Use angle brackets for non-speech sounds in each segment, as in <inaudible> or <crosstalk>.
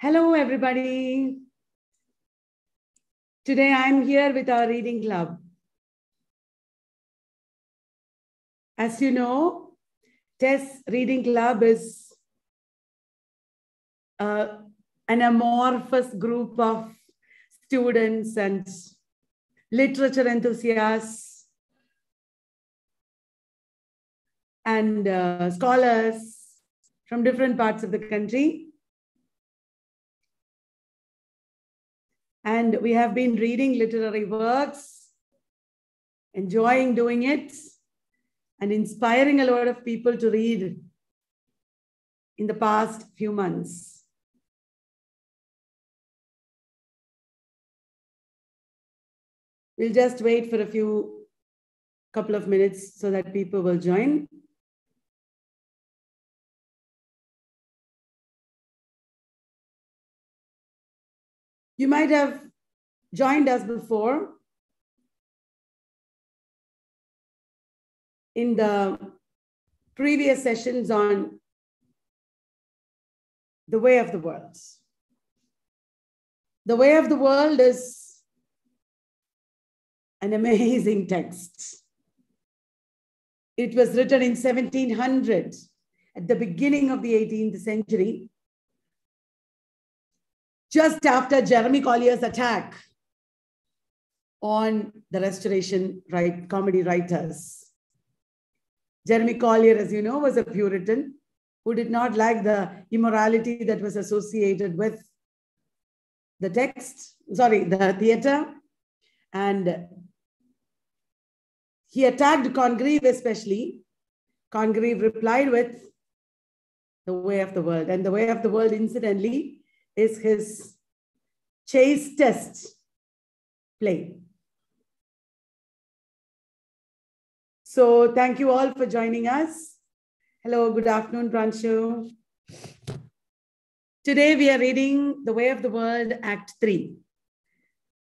Hello, everybody. Today I'm here with our reading club. As you know, TES Reading Club is uh, an amorphous group of students and literature enthusiasts and uh, scholars from different parts of the country. And we have been reading literary works, enjoying doing it, and inspiring a lot of people to read in the past few months. We'll just wait for a few couple of minutes so that people will join. You might have joined us before in the previous sessions on the way of the world. The way of the world is an amazing text. It was written in 1700 at the beginning of the 18th century just after Jeremy Collier's attack on the restoration right comedy writers. Jeremy Collier, as you know, was a Puritan who did not like the immorality that was associated with the text, sorry, the theater. And he attacked Congreve especially. Congreve replied with the way of the world. And the way of the world, incidentally, is his chastest play. So thank you all for joining us. Hello, good afternoon, Pranshu. Today we are reading The Way of the World, Act 3.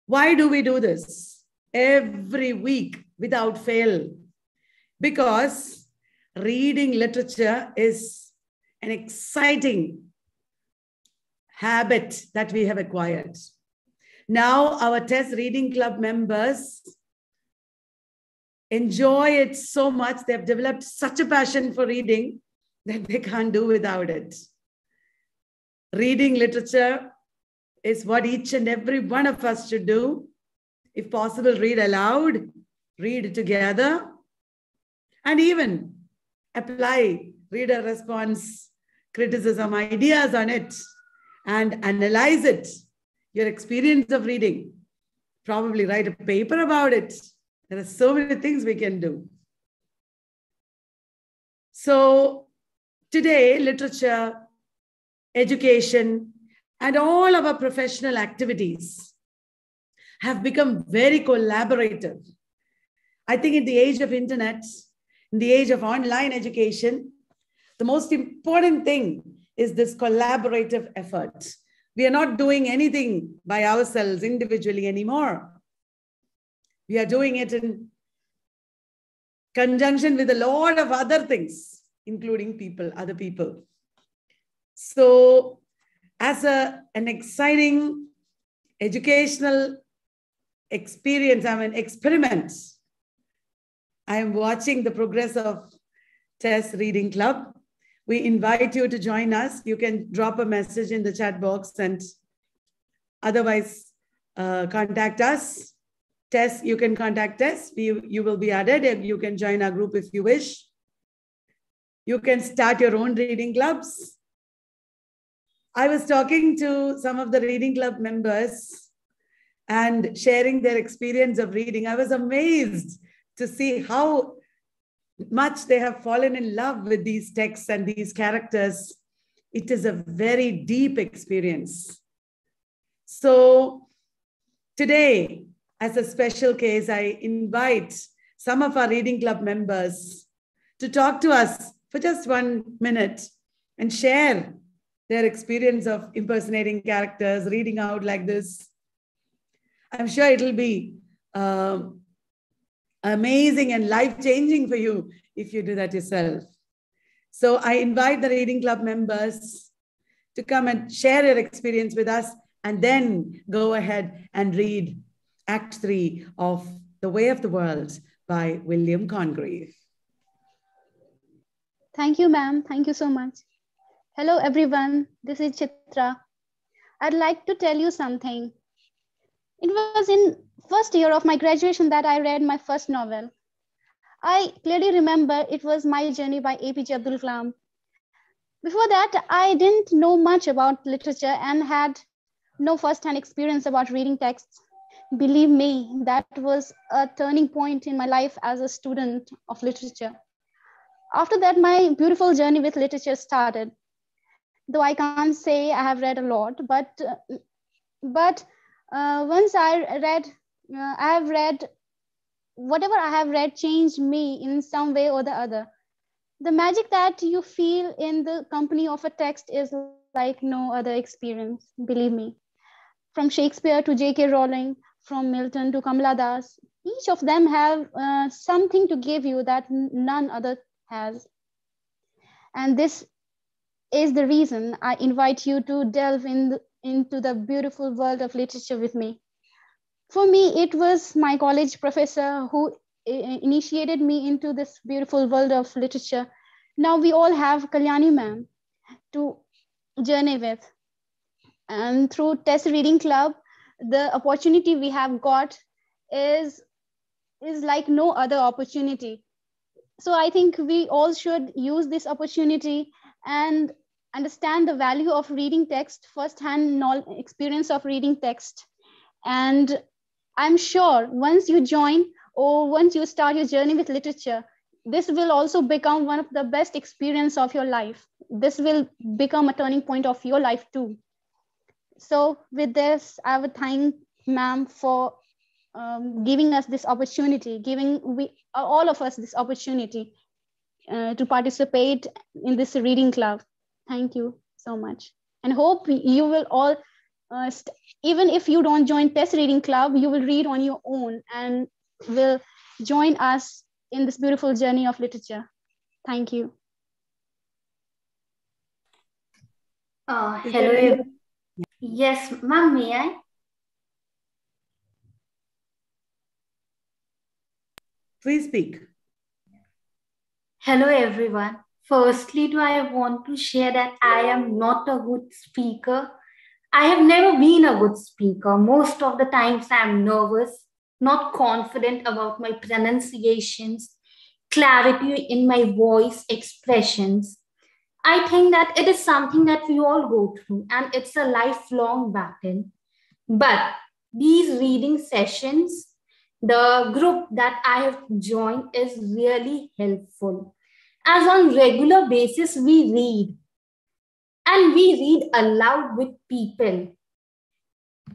Why do we do this? Every week without fail. Because reading literature is an exciting habit that we have acquired. Now, our TES Reading Club members enjoy it so much. They've developed such a passion for reading that they can't do without it. Reading literature is what each and every one of us should do. If possible, read aloud, read together, and even apply reader response, criticism, ideas on it and analyze it, your experience of reading. Probably write a paper about it. There are so many things we can do. So, today, literature, education, and all of our professional activities have become very collaborative. I think in the age of internet, in the age of online education, the most important thing is this collaborative effort. We are not doing anything by ourselves individually anymore. We are doing it in conjunction with a lot of other things, including people, other people. So, as a, an exciting educational experience, I mean, experiment, I am watching the progress of TES Reading Club we invite you to join us. You can drop a message in the chat box and otherwise uh, contact us. Tess, you can contact us. We, you will be added you can join our group if you wish. You can start your own reading clubs. I was talking to some of the reading club members and sharing their experience of reading. I was amazed to see how much they have fallen in love with these texts and these characters. It is a very deep experience. So, today, as a special case, I invite some of our reading club members to talk to us for just one minute and share their experience of impersonating characters, reading out like this. I'm sure it'll be um, amazing and life changing for you if you do that yourself. So I invite the reading club members to come and share your experience with us and then go ahead and read Act 3 of The Way of the World by William Congreve. Thank you, ma'am. Thank you so much. Hello, everyone. This is Chitra. I'd like to tell you something. It was in first year of my graduation that I read my first novel. I clearly remember it was My Journey by APJ Abdul Kalam. Before that, I didn't know much about literature and had no first-hand experience about reading texts. Believe me, that was a turning point in my life as a student of literature. After that, my beautiful journey with literature started. Though I can't say I have read a lot, but but uh, once I read, uh, I have read whatever I have read changed me in some way or the other. The magic that you feel in the company of a text is like no other experience, believe me. From Shakespeare to J.K. Rowling, from Milton to Kamala Das, each of them have uh, something to give you that none other has. And this is the reason I invite you to delve in the, into the beautiful world of literature with me. For me, it was my college professor who initiated me into this beautiful world of literature. Now we all have Kalyani ma'am to journey with. And through TES Reading Club, the opportunity we have got is, is like no other opportunity. So I think we all should use this opportunity and understand the value of reading text, first-hand experience of reading text, and I'm sure once you join or once you start your journey with literature, this will also become one of the best experience of your life. This will become a turning point of your life too. So with this, I would thank ma'am for um, giving us this opportunity, giving we all of us this opportunity uh, to participate in this reading club. Thank you so much. And hope you will all uh, even if you don't join TES reading club you will read on your own and will join us in this beautiful journey of literature. Thank you. Uh, hello. yes ma'am may i? Please speak. Hello everyone. Firstly do i want to share that i am not a good speaker I have never been a good speaker. Most of the times I'm nervous, not confident about my pronunciations, clarity in my voice, expressions. I think that it is something that we all go through and it's a lifelong battle. But these reading sessions, the group that I have joined is really helpful. As on regular basis, we read and we read aloud with people.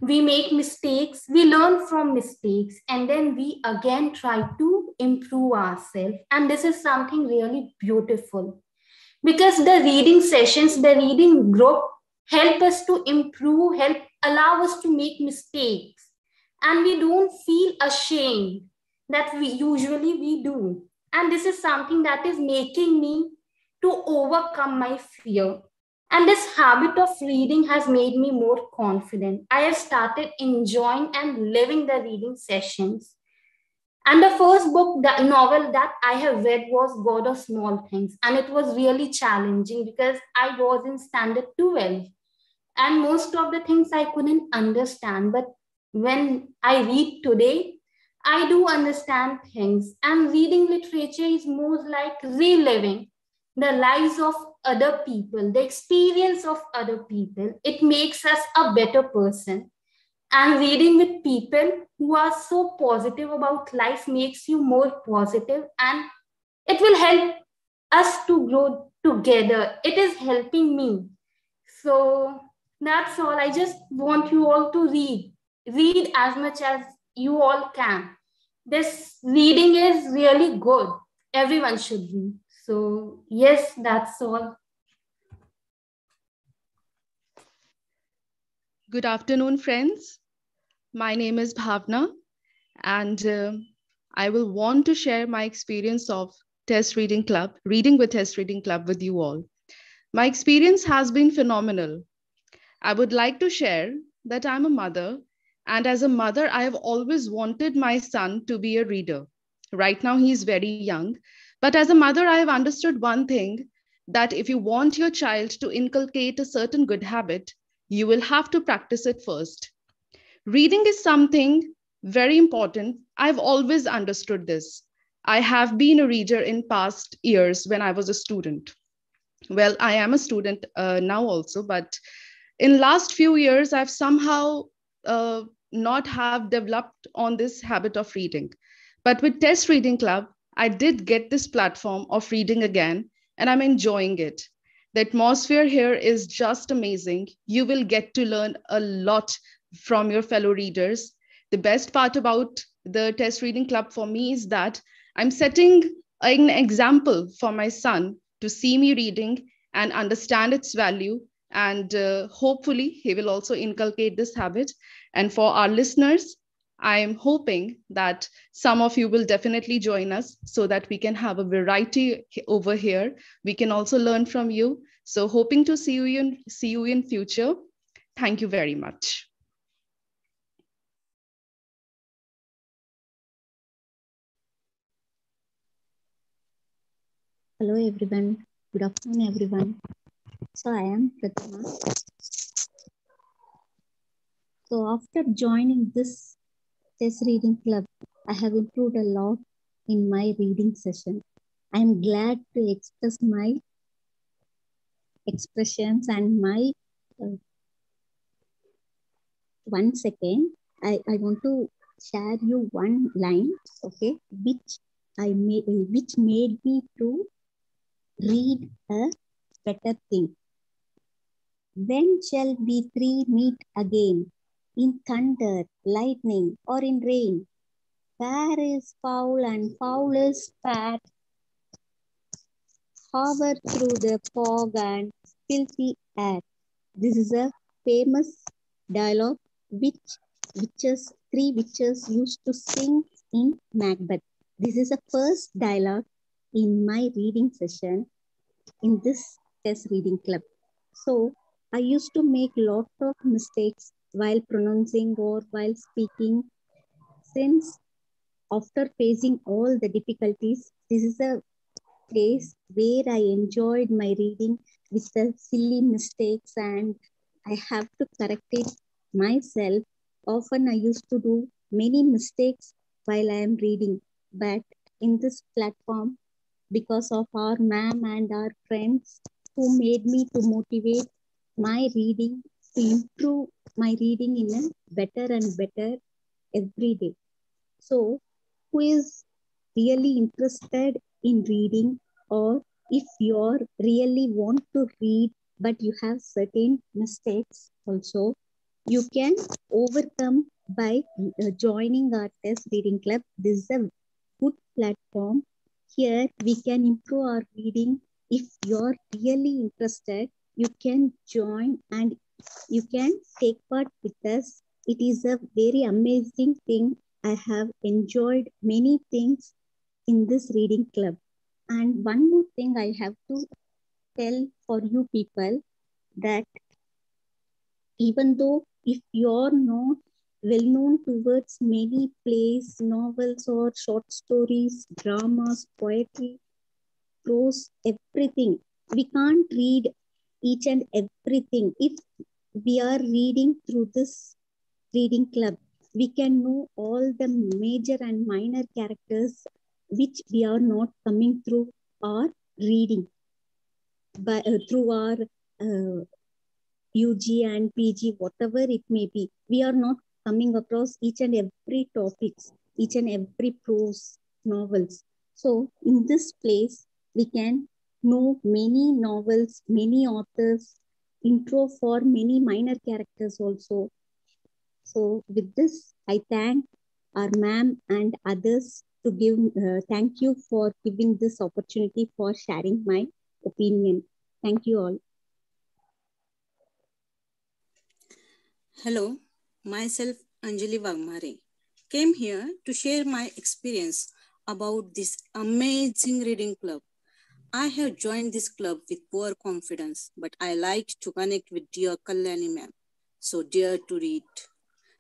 We make mistakes, we learn from mistakes, and then we again try to improve ourselves. And this is something really beautiful because the reading sessions, the reading group help us to improve, help allow us to make mistakes. And we don't feel ashamed that we usually we do. And this is something that is making me to overcome my fear and this habit of reading has made me more confident. I have started enjoying and living the reading sessions. And the first book, the novel that I have read was God of Small Things. And it was really challenging because I was in standard 12. And most of the things I couldn't understand. But when I read today, I do understand things. And reading literature is more like reliving the lives of other people, the experience of other people, it makes us a better person. And reading with people who are so positive about life makes you more positive and it will help us to grow together. It is helping me. So that's all. I just want you all to read. Read as much as you all can. This reading is really good. Everyone should read. So yes, that's all. Good afternoon, friends. My name is Bhavna, and uh, I will want to share my experience of TES Reading Club, Reading with TES Reading Club with you all. My experience has been phenomenal. I would like to share that I'm a mother, and as a mother, I have always wanted my son to be a reader. Right now, he's very young, but as a mother, I have understood one thing that if you want your child to inculcate a certain good habit, you will have to practice it first. Reading is something very important. I've always understood this. I have been a reader in past years when I was a student. Well, I am a student uh, now also, but in last few years, I've somehow uh, not have developed on this habit of reading. But with TES Reading Club, I did get this platform of reading again, and I'm enjoying it. The atmosphere here is just amazing. You will get to learn a lot from your fellow readers. The best part about the TES Reading Club for me is that I'm setting an example for my son to see me reading and understand its value. And uh, hopefully, he will also inculcate this habit. And for our listeners, I am hoping that some of you will definitely join us so that we can have a variety over here. We can also learn from you. So hoping to see you in, see you in future. Thank you very much. Hello everyone. Good afternoon everyone. So I am Pratima. So after joining this TES reading club, I have improved a lot in my reading session. I am glad to express my expressions and my uh, one second. I, I want to share you one line, okay, which I made which made me to read a better thing. When shall we three meet again? In thunder, lightning, or in rain. Fair is foul and foul is. Hover through the fog and filthy air. This is a famous dialogue which witches, three witches used to sing in Macbeth. This is the first dialogue in my reading session in this TES reading club. So I used to make lot of mistakes while pronouncing or while speaking. Since after facing all the difficulties, this is a place where I enjoyed my reading with the silly mistakes and I have to correct it myself. Often I used to do many mistakes while I am reading, but in this platform, because of our ma'am and our friends who made me to motivate my reading to improve my reading in a better and better every day. So, who is really interested in reading or if you're really want to read but you have certain mistakes also, you can overcome by uh, joining our TES reading club. This is a good platform. Here we can improve our reading. If you're really interested, you can join and you can take part with us. It is a very amazing thing. I have enjoyed many things in this reading club. And one more thing I have to tell for you people that even though if you're not well known towards many plays, novels, or short stories, dramas, poetry, prose, everything, we can't read each and everything. If we are reading through this reading club, we can know all the major and minor characters which we are not coming through our reading but uh, through our uh, UG and PG, whatever it may be. We are not coming across each and every topics, each and every prose novels. So in this place, we can know many novels, many authors, intro for many minor characters also. So with this, I thank our ma'am and others to give, uh, thank you for giving this opportunity for sharing my opinion. Thank you all. Hello, myself Anjali Vagmare came here to share my experience about this amazing reading club. I have joined this club with poor confidence, but I like to connect with dear Kalyani ma'am. So dear to read.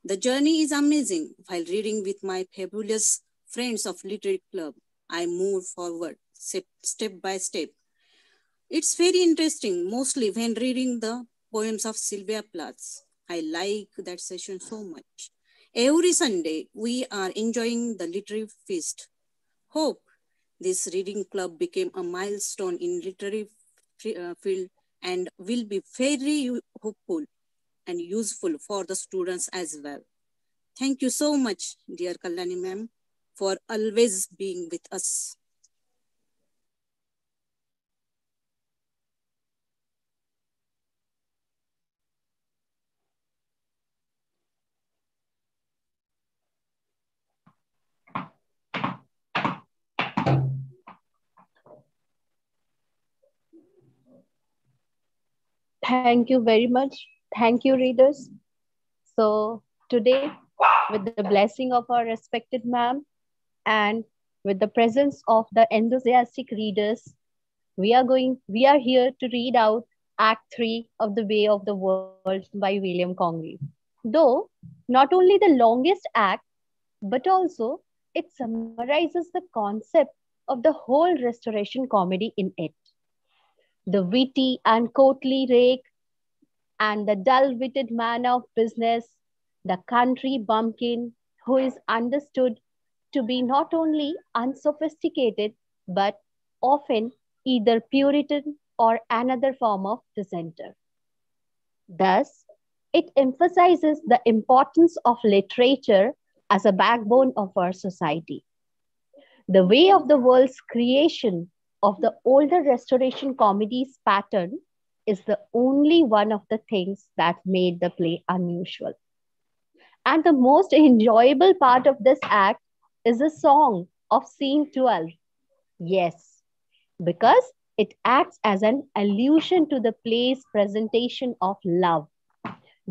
The journey is amazing. While reading with my fabulous friends of literary club, I move forward step by step. It's very interesting, mostly when reading the poems of Sylvia Plath. I like that session so much. Every Sunday, we are enjoying the literary feast. Hope this reading club became a milestone in literary uh, field and will be very hopeful and useful for the students as well. Thank you so much, dear Kalyani ma'am, for always being with us. Thank you very much. Thank you, readers. So today, with the blessing of our respected ma'am and with the presence of the enthusiastic readers, we are going, we are here to read out Act 3 of The Way of the World by William Congreve. Though not only the longest act, but also it summarizes the concept of the whole restoration comedy in it the witty and courtly rake, and the dull-witted man of business, the country bumpkin who is understood to be not only unsophisticated, but often either Puritan or another form of dissenter. Thus, it emphasizes the importance of literature as a backbone of our society. The way of the world's creation of the older restoration comedies pattern is the only one of the things that made the play unusual. And the most enjoyable part of this act is the song of scene 12. Yes, because it acts as an allusion to the play's presentation of love.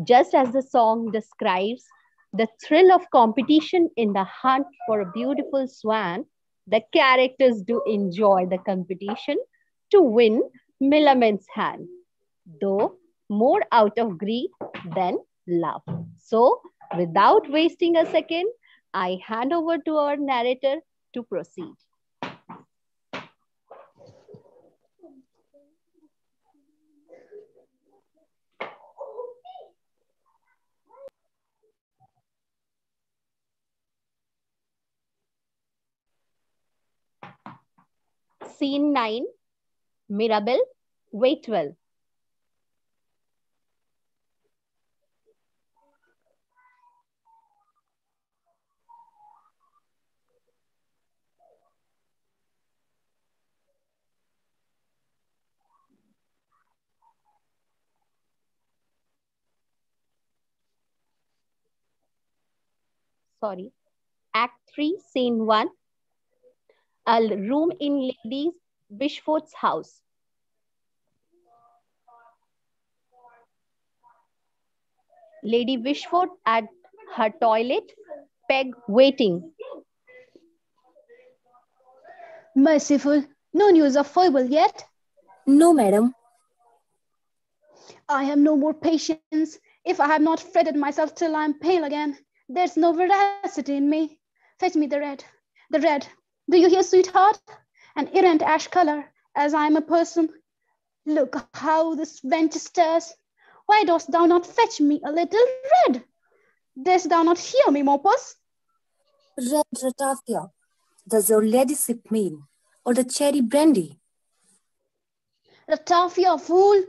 Just as the song describes the thrill of competition in the hunt for a beautiful swan, the characters do enjoy the competition to win Millamant's hand, though more out of greed than love. So, without wasting a second, I hand over to our narrator to proceed. Scene 9, Mirabell, Waitwell. Sorry. Act 3, Scene 1, a room in Lady Wishfort's house. Lady Bishfort at her toilet, Peg waiting. Merciful, no news of foible yet? No, madam. I have no more patience. If I have not fretted myself till I am pale again, there's no veracity in me. Fetch me the red, the red, do you hear, sweetheart? An errant ash color, as I am a person. Look how this wench stirs. Why dost thou not fetch me a little red? Dost thou not hear me, Mopus? Red ratafia. Does your ladyship mean? Or the cherry brandy? Ratafia, fool.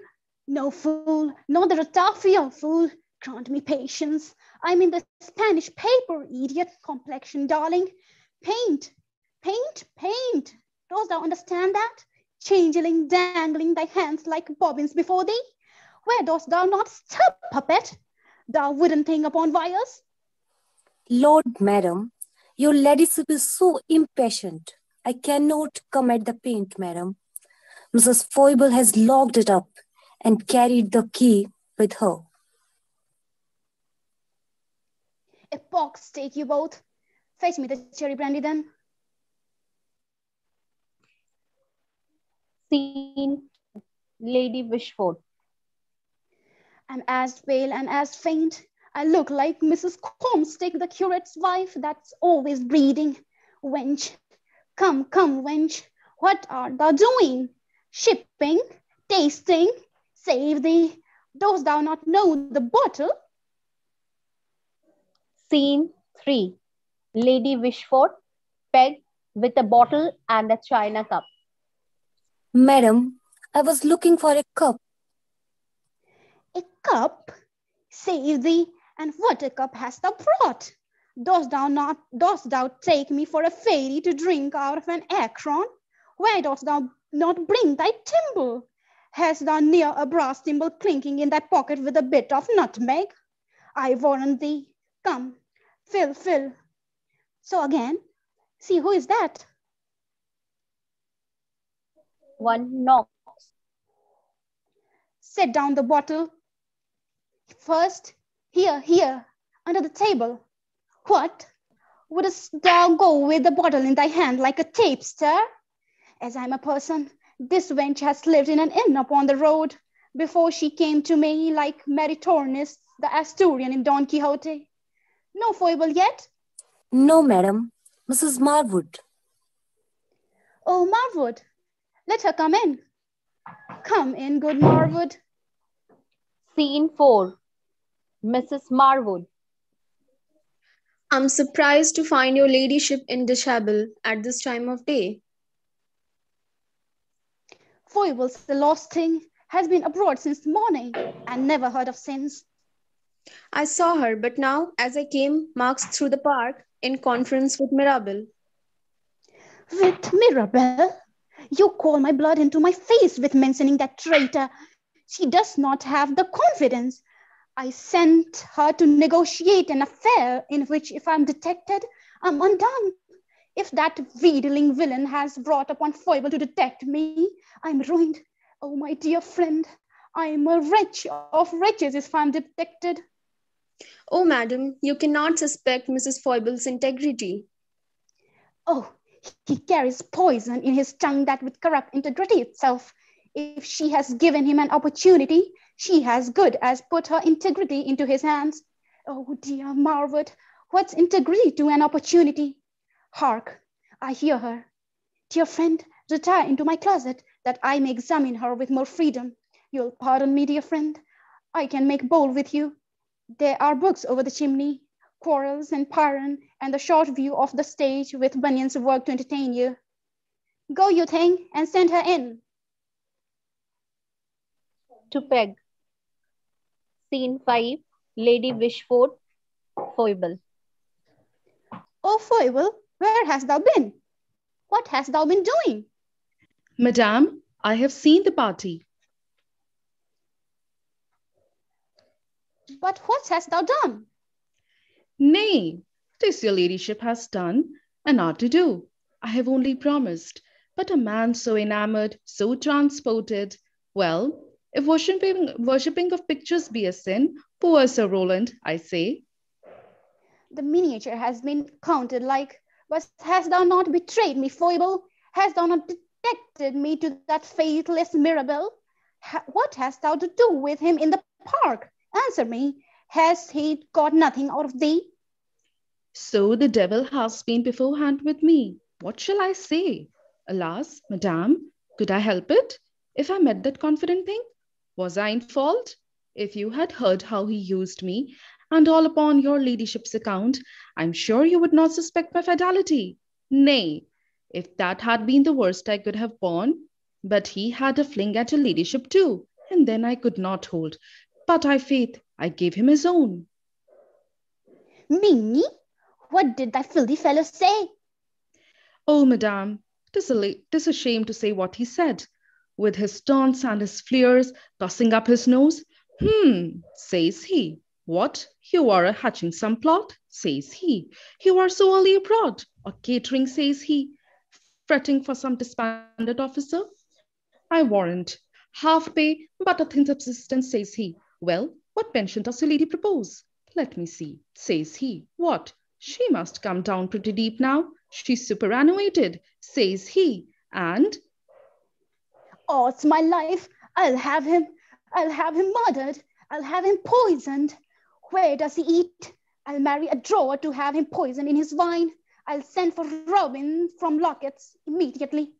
No fool, not the ratafia, fool. Grant me patience. I mean the Spanish paper, idiot complexion, darling. Paint, Paint, paint. Dost thou understand that? Changeling dangling thy hands like bobbins before thee? Where dost thou not stop, puppet? Thou wooden thing upon wires? Lord, madam, your ladyship is so impatient. I cannot come at the paint, madam. Mrs. Foible has locked it up and carried the key with her. A pox take you both. Fetch me the cherry brandy then. Scene Lady Wishfort. I'm as pale and as faint. I look like Mrs. Qualmsick, the curate's wife that's always breeding. Wench, come, come, wench, what art thou doing? Shipping, tasting, save thee. Dost thou not know the bottle? Scene 3 Lady Wishfort, Peg with a bottle and a china cup. Madam, I was looking for a cup. A cup? Save thee, and what a cup hast thou brought? Dost thou not dost thou take me for a fairy to drink out of an akron? Why dost thou not bring thy timber? Hast thou near a brass thimble clinking in thy pocket with a bit of nutmeg? I warrant thee. Come, fill, fill. So again, see who is that? One knocks. Set down the bottle. First, here, here, under the table. What? Wouldst thou go with the bottle in thy hand like a tapster? As I'm a person, this wench has lived in an inn upon the road before she came to me like Maritornes, the Asturian in Don Quixote. No foible yet? No, madam. Mrs. Marwood. Oh, Marwood, let her come in. Come in, good Marwood. Scene 4 Mrs. Marwood. I'm surprised to find your ladyship in dishabille at this time of day. Foibles, the lost thing, has been abroad since morning and never heard of since. I saw her, but now, as I came, marks through the park, in conference with Mirabell. With Mirabell? You call my blood into my face with mentioning that traitor. She does not have the confidence. I sent her to negotiate an affair in which, if I'm detected, I'm undone. If that wheedling villain has brought upon foible to detect me, I'm ruined. Oh, my dear friend, I'm a wretch of wretches if I'm detected. Oh, madam, you cannot suspect Mrs. Foible's integrity. Oh, he carries poison in his tongue that would corrupt integrity itself. If she has given him an opportunity, she has good as put her integrity into his hands. Oh, dear Marwood, what's integrity to an opportunity? Hark, I hear her. Dear friend, retire into my closet that I may examine her with more freedom. You'll pardon me, dear friend. I can make bold with you. There are books over the chimney, Quarles and Prynne, and the short view of the stage with Bunyan's work to entertain you. Go, you thing, and send her in. To Peg. Scene 5 Lady Wishfort, Foible. Oh, Foible, where hast thou been? What hast thou been doing? Madame, I have seen the party. But what hast thou done? Nay, this your ladyship has done and are to do. I have only promised. But a man so enamored, so transported, well, if worshipping, worshipping of pictures be a sin, poor Sir Rowland, I say. The miniature has been counted like, but hast thou not betrayed me, foible? Hast thou not detected me to that faithless Mirabell? Ha what hast thou to do with him in the park? Answer me. Has he got nothing out of thee? So the devil has been beforehand with me. What shall I say? Alas, madame, could I help it? If I met that confident thing, was I in fault? If you had heard how he used me, and all upon your ladyship's account, I'm sure you would not suspect my fidelity. Nay, if that had been the worst I could have borne, but he had a fling at your ladyship too, and then I could not hold. But I faith I gave him his own. Me? What did that filthy fellow say? Oh, madame, tis a, tis a shame to say what he said. With his taunts and his fleers, tossing up his nose, Hmm, says he. What? You are a hatching some plot, says he. You are so early abroad, or catering, says he, fretting for some disbanded officer. I warrant, half pay, but a thin subsistence, says he. Well, what pension does the lady propose? Let me see, says he. What? She must come down pretty deep now. She's superannuated, says he. And Oh, it's my life. I'll have him. I'll have him murdered. I'll have him poisoned. Where does he eat? I'll marry a drawer to have him poisoned in his wine. I'll send for Robin from Locket's immediately.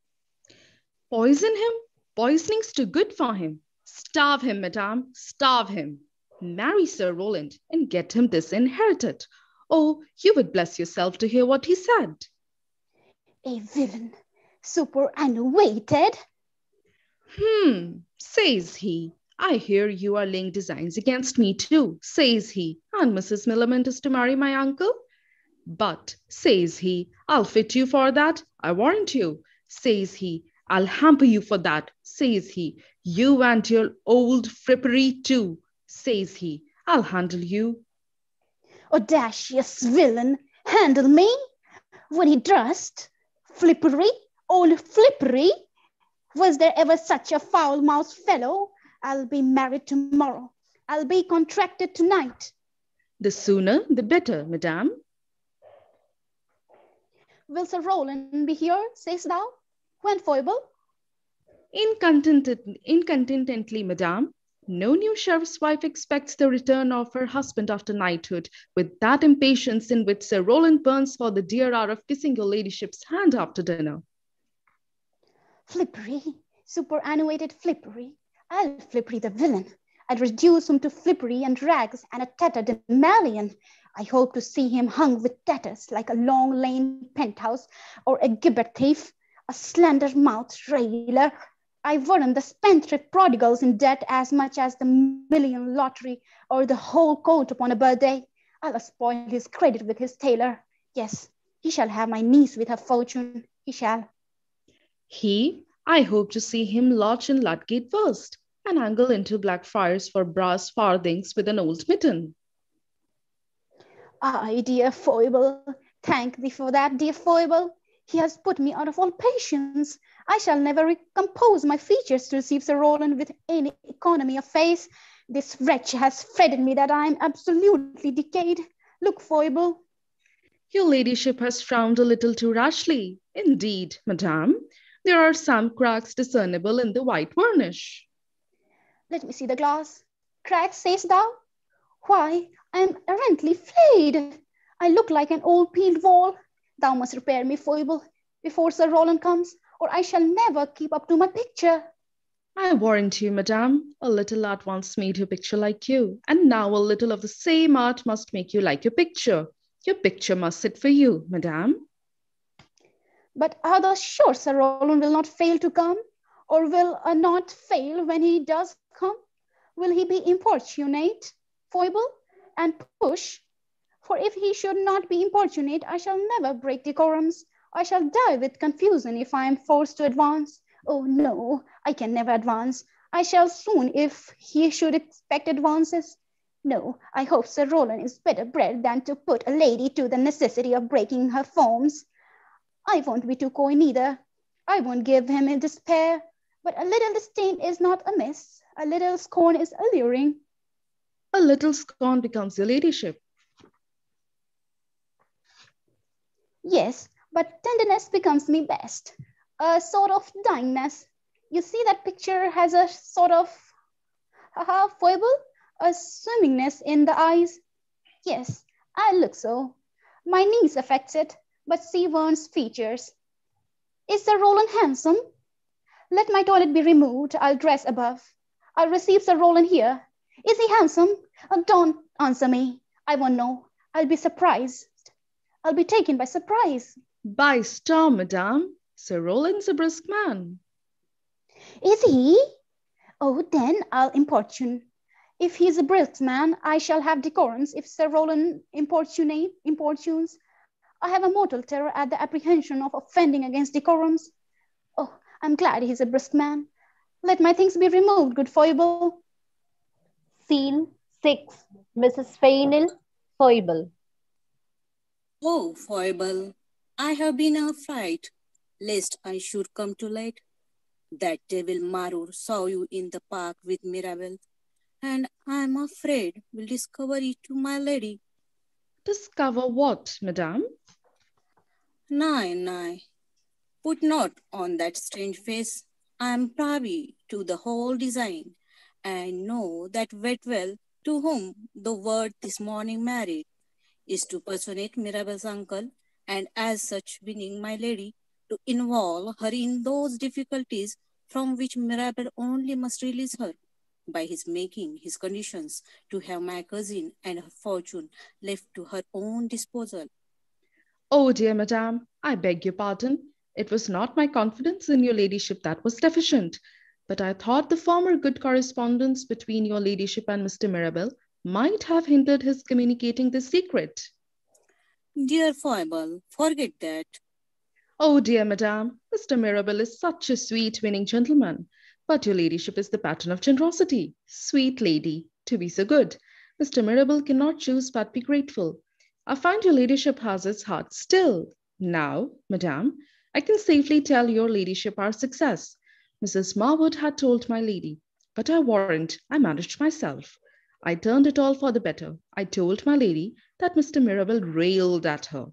Poison him? Poisoning's too good for him. Starve him, madame, starve him. Marry Sir Rowland and get him disinherited. Oh, you would bless yourself to hear what he said. A villain, superannuated. Hmm, says he. I hear you are laying designs against me too, says he. And Mrs. Millamant is to marry my uncle? But, says he, I'll fit you for that, I warrant you, says he. I'll hamper you for that, says he. You and your old frippery too, says he. I'll handle you. Audacious villain, handle me? When he durst? Flippery, old flippery? Was there ever such a foul-mouthed fellow? I'll be married tomorrow. I'll be contracted tonight. The sooner, the better, madame. Will Sir Rowland be here, sayest thou? When, Foible? Incontinent, incontinently, madame. No new sheriff's wife expects the return of her husband after knighthood with that impatience in which Sir Rowland burns for the dear hour of kissing your ladyship's hand after dinner. Flippery, superannuated Flippery. I'll Flippery the villain. I'd reduce him to Flippery and rags and a tatterdemalion. I hope to see him hung with tatters like a long lane penthouse or a gibbet thief, a slender mouthed railer. I warrant the spendthrift prodigals in debt as much as the million lottery or the whole coat upon a birthday. I'll spoil his credit with his tailor. Yes, he shall have my niece with her fortune. He shall. He, I hope to see him lodge in Ludgate first and angle into Blackfriars for brass farthings with an old mitten. Ay, dear foible, thank thee for that, dear foible. He has put me out of all patience. I shall never recompose my features to receive Sir Rowland with any economy of face. This wretch has fretted me that I am absolutely decayed. Look, foible. Your ladyship has frowned a little too rashly. Indeed, madame, there are some cracks discernible in the white varnish. Let me see the glass. Cracks, sayest thou? Why, I am errantly flayed. I look like an old peeled wall. Thou must repair me, foible, before Sir Rowland comes, or I shall never keep up to my picture. I warrant you, madame, a little art once made your picture like you, and now a little of the same art must make you like your picture. Your picture must sit for you, madame. But are thou sure Sir Rowland will not fail to come? Or will uh, not fail when he does come? Will he be importunate, foible, and push? For if he should not be importunate, I shall never break decorums. I shall die with confusion if I am forced to advance. Oh no, I can never advance. I shall soon if he should expect advances. No, I hope Sir Rowland is better bred than to put a lady to the necessity of breaking her forms. I won't be too coy neither. I won't give him in despair. But a little disdain is not amiss. A little scorn is alluring. A little scorn becomes your ladyship. Yes, but tenderness becomes me best. A sort of dyingness. You see that picture has a sort of haha foible, a swimmingness in the eyes. Yes, I look so. My niece affects it, but see Vern's features. Is Sir Rowland handsome? Let my toilet be removed. I'll dress above. I'll receive Sir Rowland here. Is he handsome? Oh, don't answer me. I won't know. I'll be surprised. I'll be taken by surprise. By storm, madame. Sir Rowland's a brisk man. Is he? Oh, then I'll importune. If he's a brisk man, I shall have decorums. If Sir Roland importunate, importunes, I have a mortal terror at the apprehension of offending against decorums. Oh, I'm glad he's a brisk man. Let my things be removed, good foible. Scene 6. Mrs. Fainall, Foible. Oh, foible, I have been afraid lest I should come too late. That devil Marwood saw you in the park with Mirabell, and I am afraid will discover it to my lady. Discover what, madame? Nay, nay, put not on that strange face. I am privy to the whole design and know that well to whom the word this morning married is to personate Mirabell's uncle and as such winning my lady to involve her in those difficulties from which Mirabell only must release her by his making his conditions to have my cousin and her fortune left to her own disposal. Oh, dear madame, I beg your pardon. It was not my confidence in your ladyship that was deficient, but I thought the former good correspondence between your ladyship and Mr. Mirabell might have hindered his communicating this secret. Dear Foible, forget that. Oh, dear madame, Mr. Mirabell is such a sweet, winning gentleman. But your ladyship is the pattern of generosity. Sweet lady, to be so good. Mr. Mirabell cannot choose but be grateful. I find your ladyship has his heart still. Now, madame, I can safely tell your ladyship our success. Mrs. Marwood had told my lady, but I warrant I managed myself. I turned it all for the better. I told my lady that Mr. Mirabell railed at her.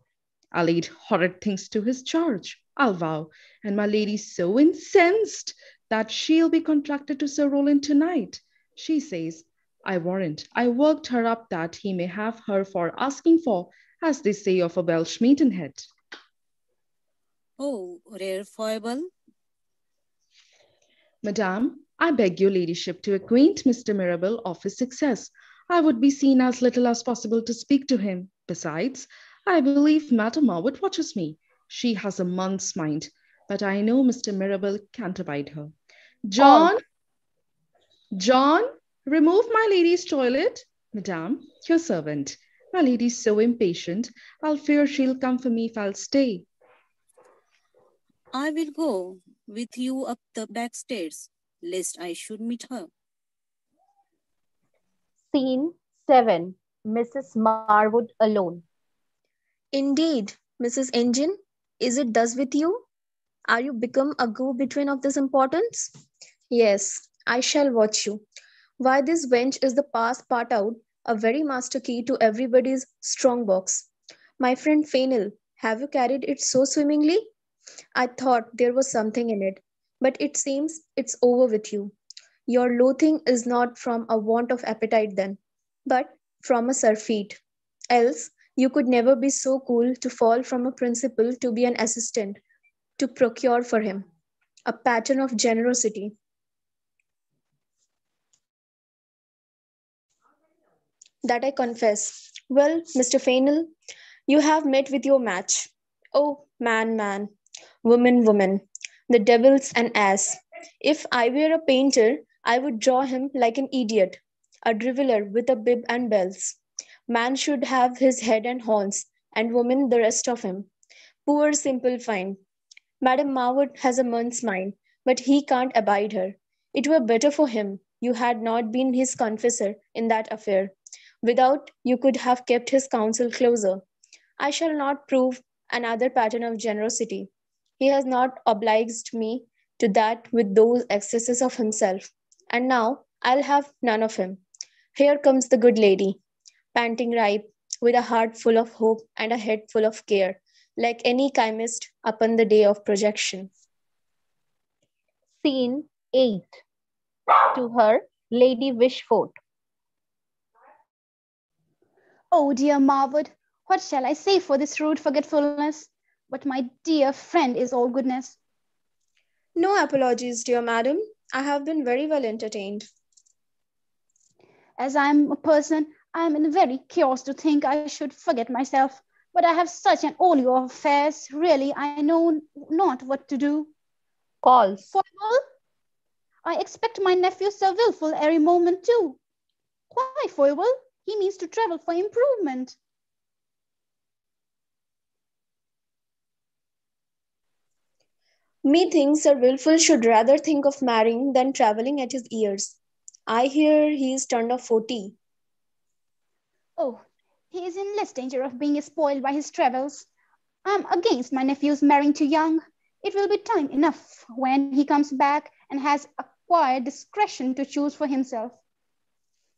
I laid horrid things to his charge, I'll vow, and my lady so incensed that she'll be contracted to Sir Rowland tonight. She says, I warrant I worked her up that he may have her for asking for, as they say of a Welsh maidenhead. Oh, rare foible. Madame, I beg your ladyship to acquaint Mr. Mirabell of his success. I would be seen as little as possible to speak to him. Besides, I believe Madame Marwood watches me. She has a month's mind, but I know Mr. Mirabell can't abide her. John, oh. John, remove my lady's toilet. Madame, your servant. My lady's so impatient, I'll fear she'll come for me if I'll stay. I will go with you up the back stairs, lest I should meet her. Scene 7 Mrs. Marwood alone. Indeed, Mrs. Engine, is it thus with you? Are you become a go-between of this importance? Yes, I shall watch you. Why this wench is the pass part out, a very master key to everybody's strong box. My friend Fainall, have you carried it so swimmingly? I thought there was something in it, but it seems it's over with you. Your loathing is not from a want of appetite then, but from a surfeit. Else, you could never be so cool to fall from a principal to be an assistant, to procure for him a pattern of generosity. That I confess. Well, Mr. Fainall, you have met with your match. Oh, man, man, woman, woman, the devil's an ass. If I were a painter, I would draw him like an idiot, a driveler with a bib and bells. Man should have his head and horns, and woman the rest of him. Poor simple fine. Madame Marwood has a month's mind, but he can't abide her. It were better for him you had not been his confessor in that affair. Without, you could have kept his counsel closer. I shall not prove another pattern of generosity. He has not obliged me to that with those excesses of himself. And now I'll have none of him. Here comes the good lady, panting ripe, with a heart full of hope and a head full of care, like any chymist upon the day of projection. Scene 8 To her, Lady Wishfort. Oh, dear Marwood, what shall I say for this rude forgetfulness? But my dear friend is all goodness. No apologies, dear madam. I have been very well entertained. As I am a person, I am in very curious to think I should forget myself. But I have such an olio of affairs. Really, I know not what to do. Calls. Foible? I expect my nephew Sir Wilful every moment too. Why, Foible? He means to travel for improvement. Methinks Sir Wilful should rather think of marrying than travelling at his ears. I hear he is turned of forty. Oh, he is in less danger of being spoiled by his travels. I am against my nephew's marrying too young. It will be time enough when he comes back and has acquired discretion to choose for himself.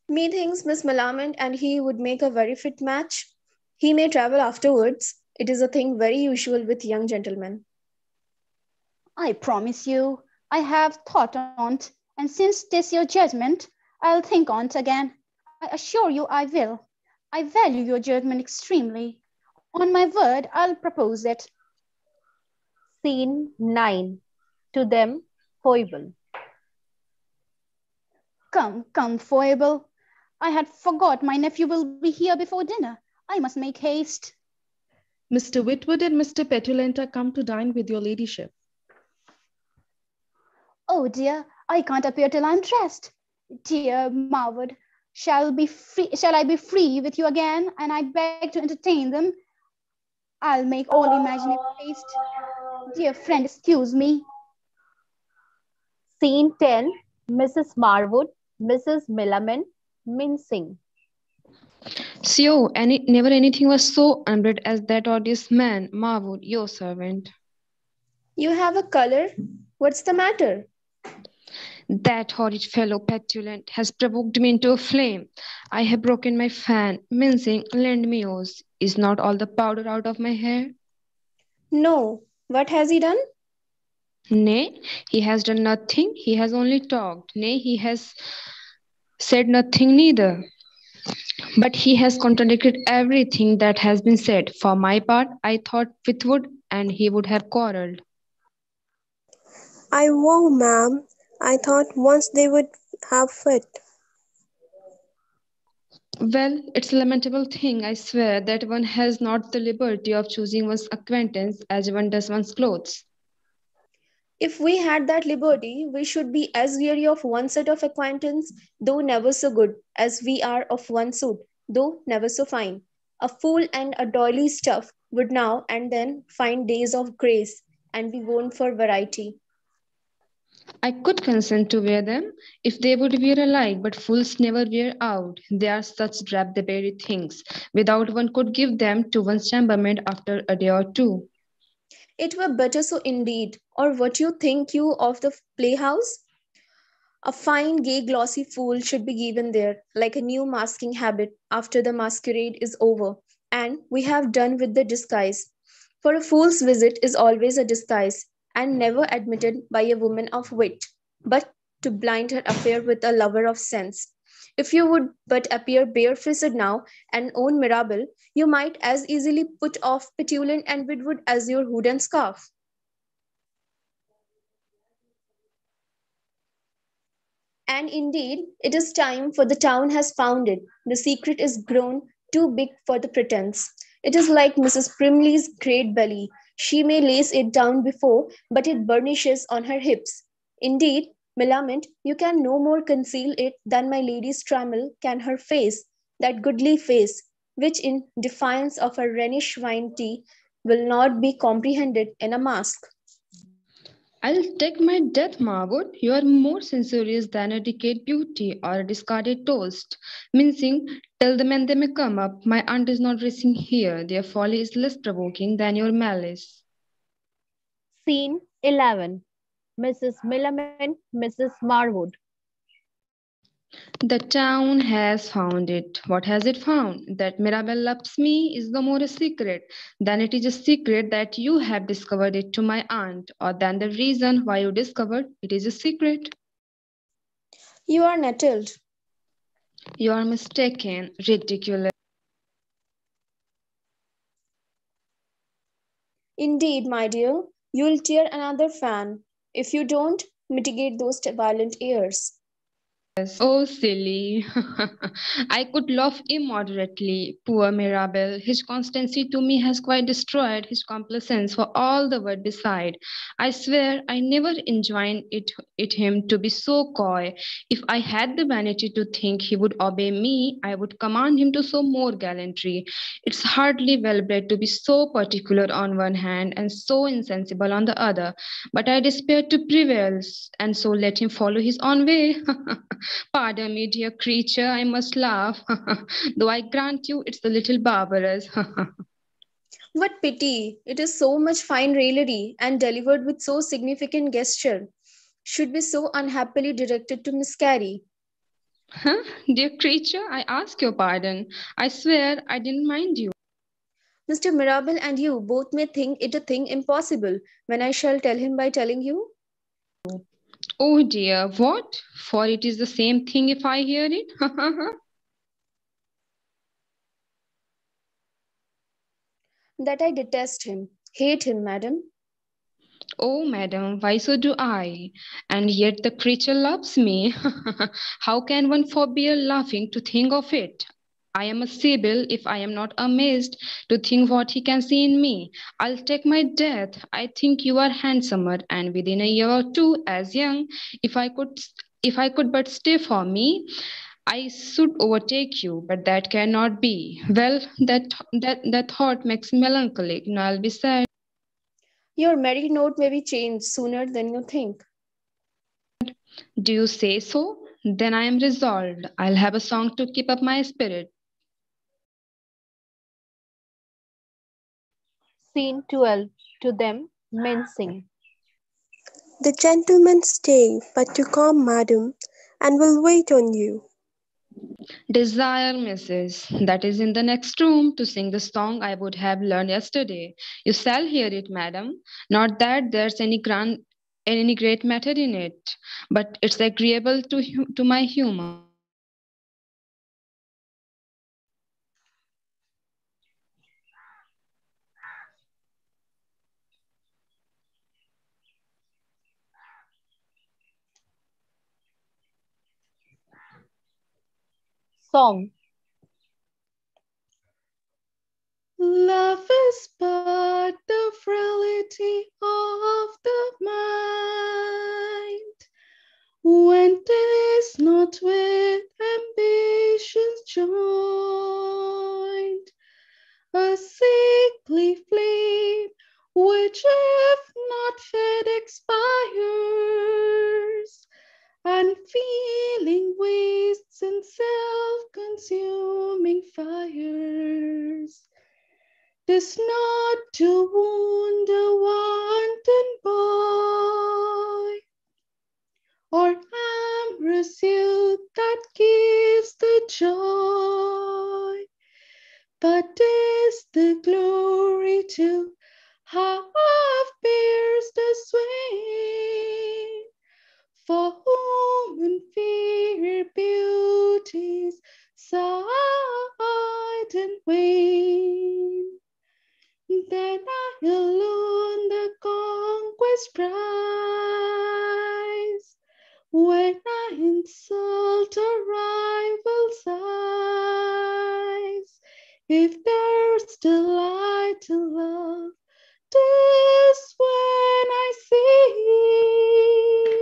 Methinks Miss Millamant and he would make a very fit match. He may travel afterwards. It is a thing very usual with young gentlemen. I promise you, I have thought on't, and since 'tis your judgment, I'll think on't again. I assure you I will. I value your judgment extremely. On my word, I'll propose it. Scene 9. To them, foible. Come, come, foible. I had forgot my nephew will be here before dinner. I must make haste. Mr. Witwoud and Mr. Petulant are come to dine with your ladyship. Oh dear, I can't appear till I'm dressed. Dear Marwood, shall be free shall I be free with you again? And I beg to entertain them. I'll make all imaginable haste. Dear friend, excuse me. Scene 10. Mrs. Marwood, Mrs. Millamant, mincing. So, any, never anything was so unbred as that odious man, Marwood, your servant. You have a color? What's the matter? That horrid fellow Petulant has provoked me into a flame. I have broken my fan. Mincing, lend me yours. Is not all the powder out of my hair? No. What has he done? Nay, he has done nothing. He has only talked. Nay, he has said nothing neither. But he has contradicted everything that has been said. For my part, I thought Witwoud and he would have quarrelled. I vow, ma'am, I thought once they would have fit. Well, it's a lamentable thing, I swear, that one has not the liberty of choosing one's acquaintance as one does one's clothes. If we had that liberty, we should be as weary of one set of acquaintance, though never so good, as we are of one suit, though never so fine. A fool and a doily stuff would now and then find days of grace and be worn for variety. I could consent to wear them if they would wear alike, but fools never wear out. They are such drab-the-berry things. Without one could give them to one's chambermaid after a day or two. It were better so indeed. Or what you think you of the playhouse? A fine, gay, glossy fool should be given there, like a new masking habit after the masquerade is over, and we have done with the disguise. For a fool's visit is always a disguise, and never admitted by a woman of wit, but to blind her affair with a lover of sense. If you would but appear barefaced now and own Mirabell, you might as easily put off Petulant and Witwoud as your hood and scarf. And indeed, it is time, for the town has found it. The secret is grown too big for the pretense. It is like Mrs. Primly's great belly. She may lace it down before, but it burnishes on her hips. Indeed, Millamant, you can no more conceal it than my lady's trammel can her face, that goodly face, which in defiance of a Rhenish wine tea will not be comprehended in a mask. I'll take my death, Marwood. You are more censorious than a decayed beauty or a discarded toast. Mincing, tell the men they may come up. My aunt is not racing here. Their folly is less provoking than your malice. Scene 11. Mrs. Millamant, Mrs. Marwood. The town has found it. What has it found? That Mirabell loves me is the more a secret than it is a secret that you have discovered it to my aunt, or than the reason why you discovered it is a secret. You are nettled. You are mistaken, ridiculous. Indeed, my dear, you'll tear another fan if you don't mitigate those violent airs. Oh, silly. <laughs> I could laugh immoderately. Poor Mirabell. His constancy to me has quite destroyed his complacence for all the world beside. I swear I never enjoined it, it him to be so coy. If I had the vanity to think he would obey me, I would command him to show more gallantry. It's hardly well bred to be so particular on one hand and so insensible on the other. But I despair to prevail, and so let him follow his own way. <laughs> Pardon me, dear creature, I must laugh, <laughs> though I grant you it's a little barbarous. <laughs> what pity! It is so much fine raillery and delivered with so significant gesture. Should be so unhappily directed to miscarry. Huh? Dear creature, I ask your pardon. I swear I didn't mind you. Mr. Mirabell and you both may think it a thing impossible when I shall tell him by telling you. Oh dear, what? For it is the same thing if I hear it. <laughs> that I detest him, hate him, madam. Oh, madam, why so do I? And yet the creature loves me. <laughs> How can one forbear laughing to think of it? I am a sibyl if I am not amazed to think what he can see in me. I'll take my death. I think you are handsomer, and within a year or two as young. If I could, if I could but stay for me, I should overtake you, but that cannot be. Well, that that that thought makes me melancholic. Now I'll be sad. Your married note may be changed sooner than you think. Do you say so? Then I am resolved. I'll have a song to keep up my spirit. Scene 12. To them, men sing. The gentlemen stay but to come, madam, and will wait on you. Desire Mrs. That is in the next room to sing the song I would have learned yesterday. You shall hear it, madam. Not that there's any grand any great matter in it, but it's agreeable to to my humor. Song. Love is but the frailty of the mind when 'tis not with ambitions joined. A sickly flame which if not fed expires and feeling wastes in self-consuming fires. Tis not to wound a wanton boy or amorous youth that gives the joy, but is the glory to have pierced the swain for whom inferior beauties sighed and wane. Then I alone the conquest prize when I insult a rival's eyes. If there's delight to love, 'tis when I see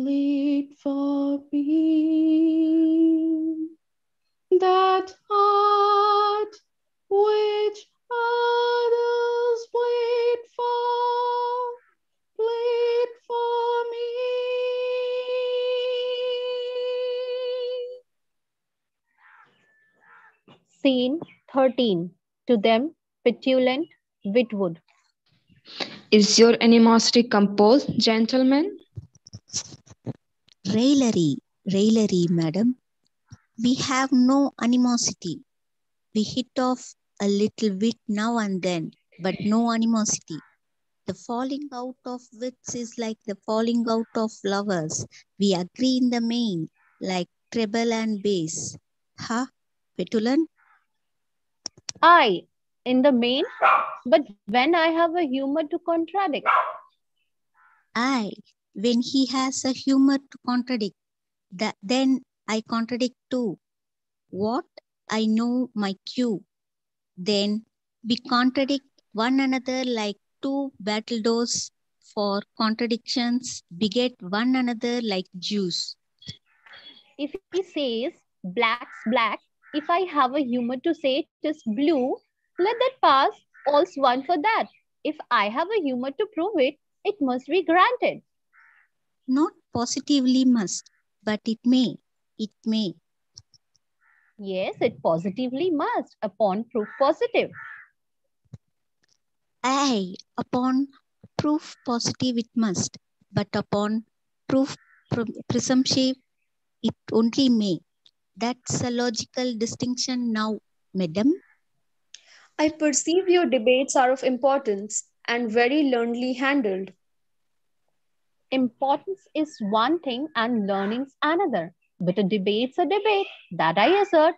plead for me. That heart which others plead for, plead for me. Scene 13. To them, petulant Witwoud. Is your animosity composed, gentlemen? Raillery, raillery, madam. We have no animosity. We hit off a little bit now and then, but no animosity. The falling out of wits is like the falling out of lovers. We agree in the main, like treble and bass. Ha, petulant? I, in the main, but when I have a humor to contradict. I, when he has a humor to contradict, that then I contradict too. What? I know my cue. Then we contradict one another like two battledores for contradictions beget one another like Jews. If he says black's black, if I have a humor to say it is blue, let that pass. All's one for that. If I have a humor to prove it, it must be granted. Not positively must, but it may. It may. Yes, it positively must upon proof positive. Aye, upon proof positive it must, but upon proof pre- presumptive it only may. That's a logical distinction now, madam. I perceive your debates are of importance and very learnedly handled. Importance is one thing and learning's another. But a debate's a debate. That I assert.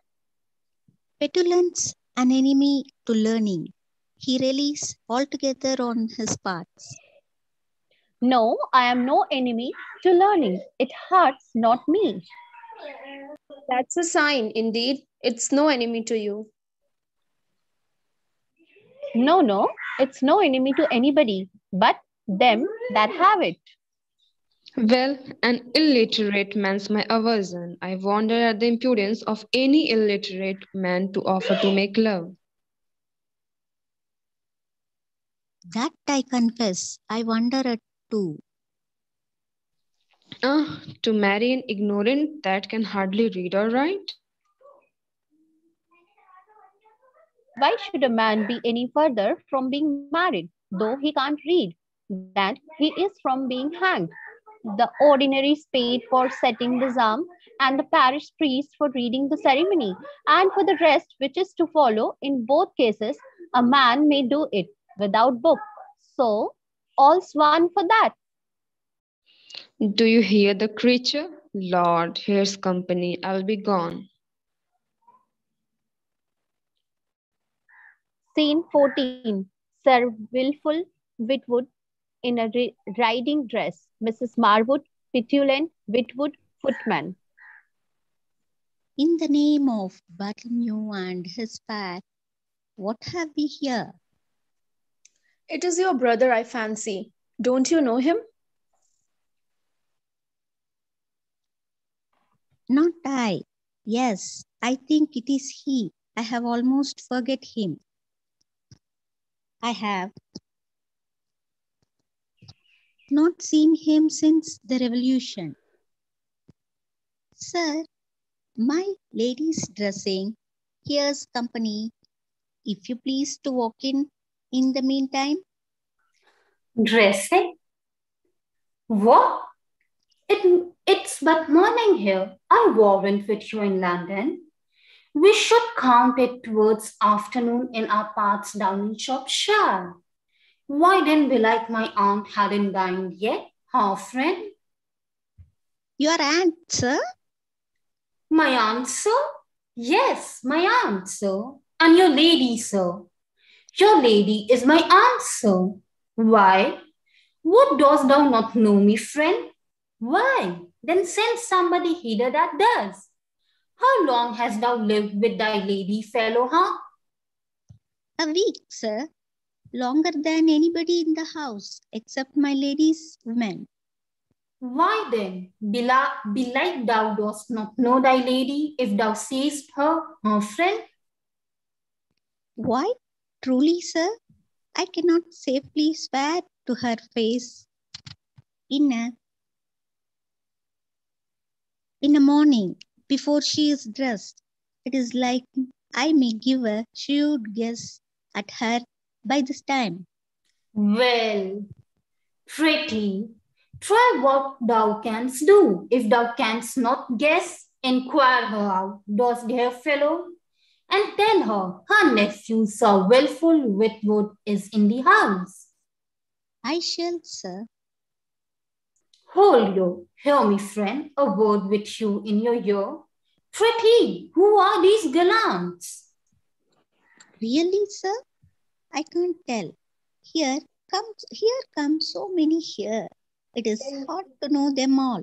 Petulant's, an enemy to learning. He relies altogether on his parts. No, I am no enemy to learning. It hurts, not me. That's a sign, indeed. It's no enemy to you. No, no, it's no enemy to anybody, but them that have it. Well, an illiterate man's my aversion. I wonder at the impudence of any illiterate man to offer to make love. That I confess, I wonder at too. Ah, to marry an ignorant that can hardly read or write? Why should a man be any further from being married, though he can't read, than he is from being hanged? The ordinary spade for setting the psalm, and the parish priest for reading the ceremony, and for the rest which is to follow, in both cases, a man may do it without book. So, all's one for that. Do you hear the creature? Lord, here's company. I'll be gone. Scene 14. Sir Wilful Witwoud in a ri- riding dress. Mrs. Marwood, petulant Witwoud, footman. In the name of Bartholomew and his pack, what have we here? It is your brother, I fancy. Don't you know him? Not I. Yes, I think it is he. I have almost forget him. I have not seen him since the revolution. Sir, my lady's dressing. Here's company. If you please to walk in in the meantime. Dressing? What? It, it's but morning here. I warrant with you in London. We should count it towards afternoon in our parts down in Shropshire. Why didn't we like my aunt hadn't dined yet, her friend? Your aunt, sir? My aunt, sir? Yes, my aunt, sir. And your lady, sir. Your lady is my aunt, sir. Why? What dost thou not know me, friend? Why? Then send somebody hither that does. How long hast thou lived with thy lady fellow, huh? A week, sir. Longer than anybody in the house, except my lady's woman. Why then, bela- belike thou dost not know thy lady, if thou seest her, her friend? Why? Truly, sir, I cannot safely swear to her face. In a in the morning, before she is dressed, it is like I may give a shrewd guess at her by this time. Well, pretty. Try what thou canst do. If thou canst not guess, inquire her out, dost dear fellow, and tell her her nephew Sir Wilful Witwoud is in the house. I shall, sir. Hold you, hear me, friend, a word with you in your ear. Pretty, who are these gallants? Really, sir? I can't tell. Here comes here come so many here. It is hard to know them all.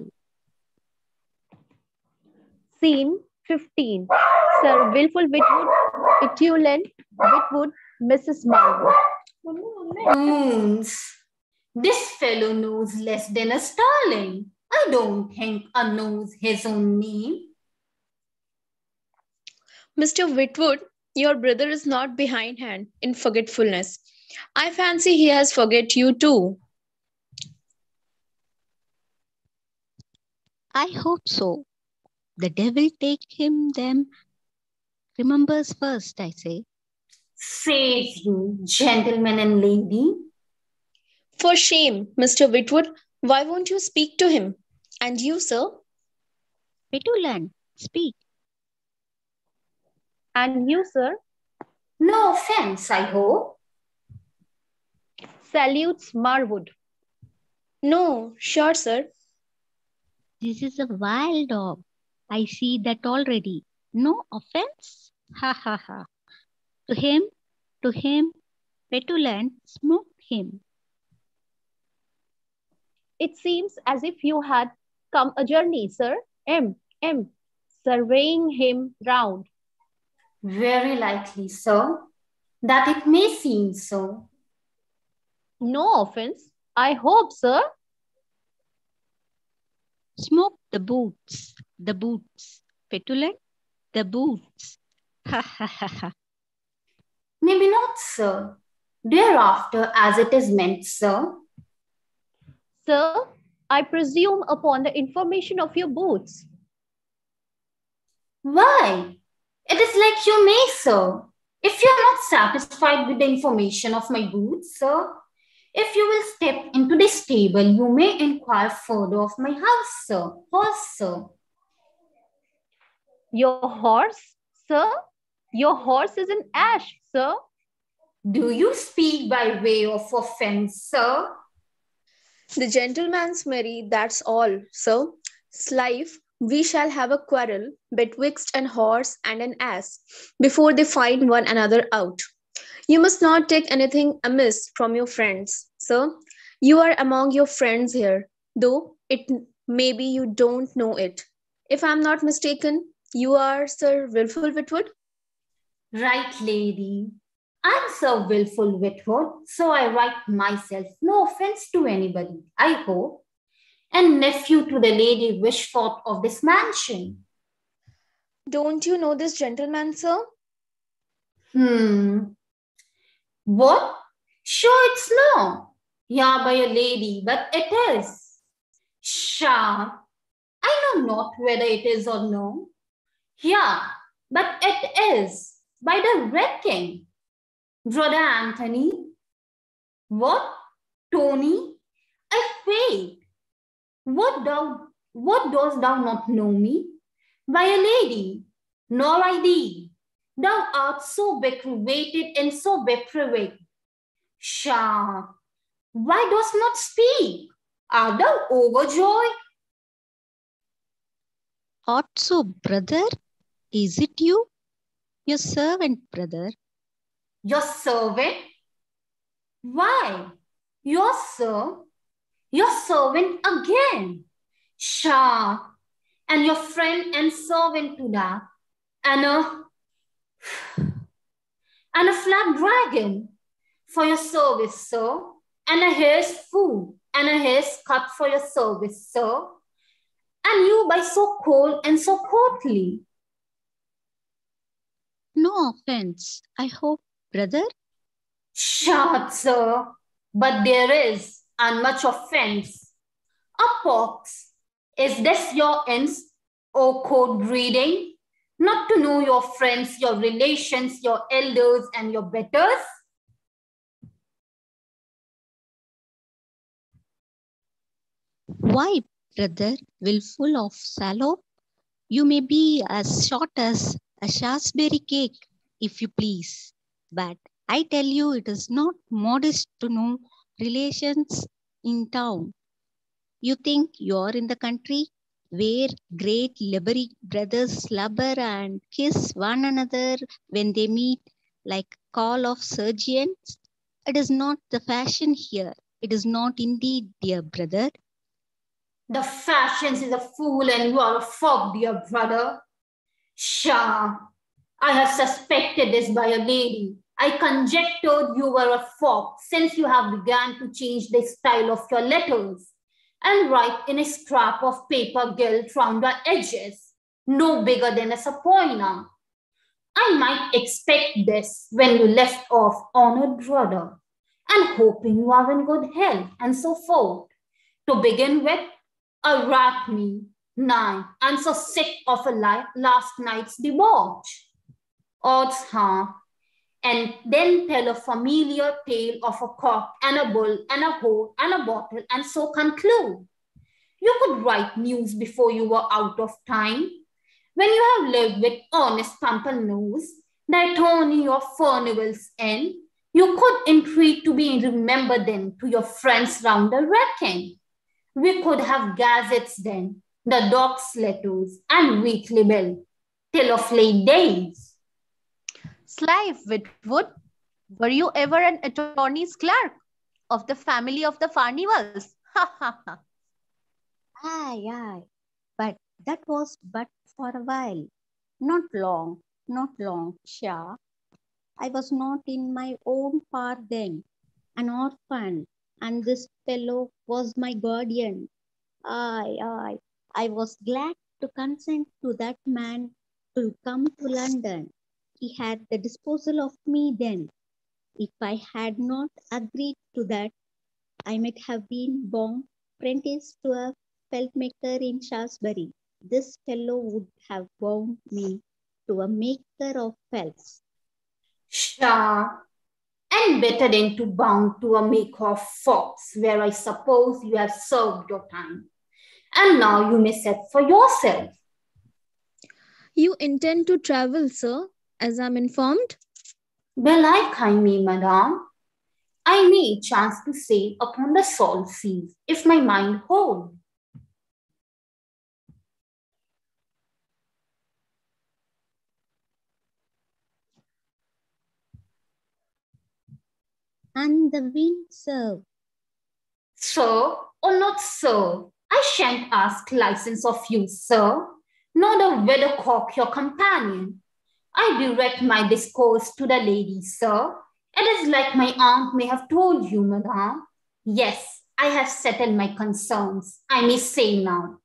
Scene 15. Sir Wilful Witwoud, petulant Witwoud, Mrs. Marwood. Moons. This fellow knows less than a starling. I don't think a knows his own name. Mr. Witwoud, your brother is not behindhand in forgetfulness. I fancy he has forget you too. I hope so. The devil take him them remembers first, I say. Save you, gentleman and lady. For shame, Mr. Witwoud. Why won't you speak to him? And you, sir? Petulant, speak. And you, sir? No offense, I hope. Salutes Marwood. No, sure, sir. This is a wild dog. I see that already. No offense? Ha ha ha. To him, to him, Petulant smoked him. It seems as if you had come a journey, sir. M, M, surveying him round. Very likely, sir, that it may seem so. No offense. I hope, sir. Smoke the boots, the boots. Petulant, the boots. Ha ha ha ha. Maybe not, sir. Thereafter, as it is meant, sir. Sir, I presume upon the information of your boots. Why? It is like you may, sir. If you're not satisfied with the information of my boots, sir, if you will step into the stable, you may inquire further of my house, sir. Horse, sir. Your horse, sir? Your horse is an ash, sir. Do you speak by way of offense, sir? The gentleman's merry, that's all, sir. Slife, we shall have a quarrel betwixt an horse and an ass before they find one another out. You must not take anything amiss from your friends, sir. You are among your friends here, though it maybe you don't know it. If I'm not mistaken, you are Sir Wilful Witwoud? Right, lady. I'm Sir Wilful Witwoud, so I write myself. No offense to anybody, I hope. And nephew to the Lady Wishfort of this mansion. Don't you know this gentleman, sir? Hmm. What? Sure, it's no. Yeah, by a lady, but it is. Sure. I know not whether it is or no. Yeah, but it is. By the Red King. Brother Anthony. What? Tony? I faith. What thou what dost thou not know me? By a lady, nor I thee. Thou art so beprivated and so beprivate. Pshaw! Why dost not speak? Art thou overjoyed? Art so, brother? Is it you? Your servant, brother. Your servant? Why? Your sir? Your servant again? Shah And your friend and servant to that? And a and a flat dragon for your service, sir, and a hair's food and a hair's cut for your service, sir, and you by so cold and so courtly. No offense, I hope, brother. Shut, sir, but there is, and much offense. A pox, is this your ends, or code breeding? Not to know your friends, your relations, your elders, and your betters? Why, brother, willful of sallow? You may be as short as a Shaftesbury cake, if you please. But I tell you, it is not modest to know relations in town. You think you're in the country where great Libery brothers slubber and kiss one another when they meet like call of surgeons? It is not the fashion here. It is not indeed, dear brother. The fashions is a fool and you are a fog, dear brother. Pshaw! I have suspected this by a lady. I conjectured you were a fog since you have begun to change the style of your letters and write in a scrap of paper gilt round the edges, no bigger than a subpoena. I might expect this when you left off, honored brother, and hoping you are in good health and so forth. To begin with, a rat me, nine, and so sick of a life last night's debauch. Odds, huh? And then tell a familiar tale of a cock and a bull and a hoe and a bottle and so conclude. You could write news before you were out of time. When you have lived with honest the attorney of Furnival's Inn, you could entreat to be remembered then to your friends round the Wrekin. We could have gazettes then, the docks letters and weekly bill, till of late days. Sly Witwoud, were you ever an attorney's clerk of the family of the Furnivals? <laughs> Ha ha ha. Aye, aye. But that was but for a while. Not long, not long, Shah. I was not in my own part then, an orphan, and this fellow was my guardian. Aye, aye. I was glad to consent to that man to come to London he had the disposal of me then. If I had not agreed to that, I might have been born apprentice to a felt maker in Shaftesbury. This fellow would have bound me to a maker of felts. Sure. And better than to bound to a maker of forks, where I suppose you have served your time. And now you may set for yourself. You intend to travel, sir? As I'm informed? Belike I may, madam. I may chance to sail upon the salt seas, if my mind hold. And the wind, sir. Sir or not sir, I shan't ask license of you, sir, nor the weathercock your companion. I direct my discourse to the lady, sir. It is like my aunt may have told you, madame. Yes, I have settled my concerns, I may say now,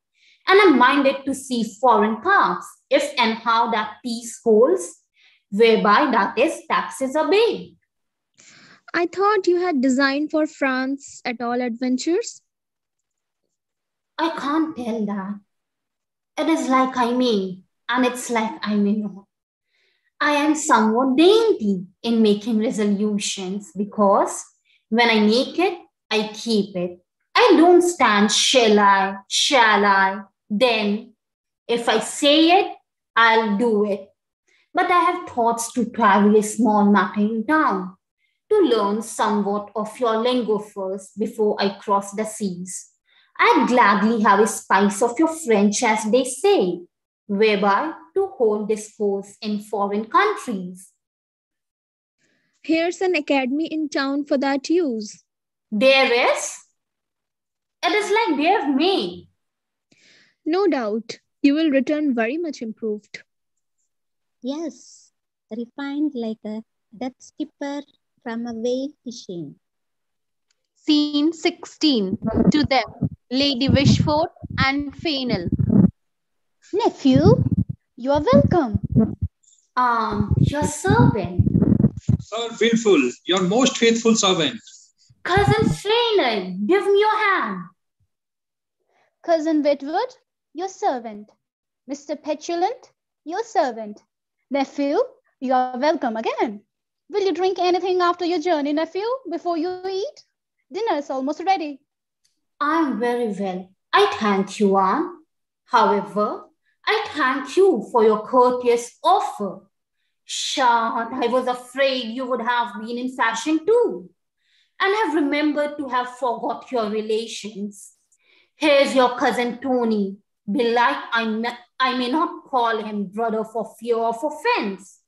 and am minded to see foreign parts, if and how that peace holds, whereby that is taxes obeyed. I thought you had designed for France at all adventures. I can't tell that. It is like I may, and it's like I may not. I am somewhat dainty in making resolutions because when I make it, I keep it. I don't stand, shall I, shall I, then if I say it, I'll do it. But I have thoughts to travel a small matter in town, to learn somewhat of your lingo first before I cross the seas. I'd gladly have a spice of your French, as they say, whereby to hold discourse in foreign countries. Here's an academy in town for that use. There is? It is like they have made. No doubt. You will return very much improved. Yes, refined like a death skipper from a whale fishing. Scene 16. To them, Lady Wishfort and Fainall. Nephew, you are welcome. Um, your servant. Sir Wilful, your most faithful servant. Cousin Fainall, give me your hand. Cousin Witwoud, your servant. Mr. Petulant, your servant. Nephew, you are welcome again. Will you drink anything after your journey, nephew, before you eat? Dinner is almost ready. I'm very well. I thank you, Aunt. However, I thank you for your courteous offer. Shad, I was afraid you would have been in fashion too, and have remembered to have forgot your relations. Here's your cousin Tony. Belike I, may, I may not call him brother for fear of offense.